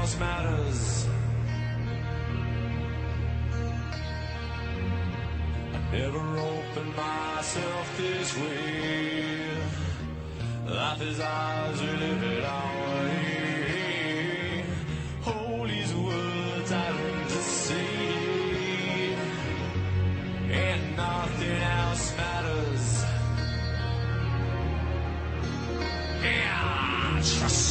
else matters. I never opened myself this way. Life is ours, we live it our way. Hold these words I learned to say, and nothing else matters. Yeah, trust.